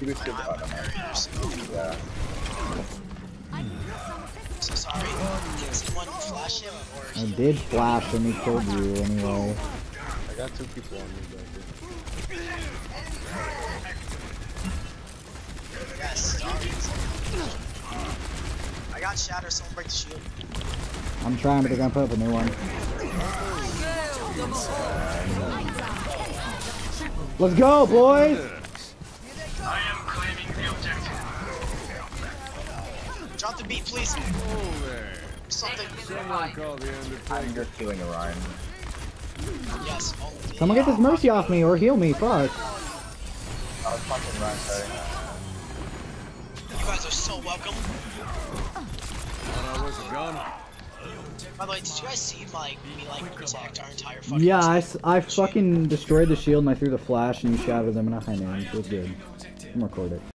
He was still I'm so Yeah. so sorry. Did someone flash him or I did flash and he killed you anyway. I got two people on me back there. I got stars. I got shatter, someone break the shield. I'm trying, but they're gonna put up a new one. Let's go, boys! Drop the beat, please. Something. I'm just killing Orion. Yes. only. Someone get this mercy off me or heal me, fuck. I was fucking right there. You guys are so welcome. By the way, did you guys see like me like protect our entire fucking Yeah, I, team? s- I fucking destroyed the shield and I threw the flash and you shattered them in a high name. It was good. I'm recording.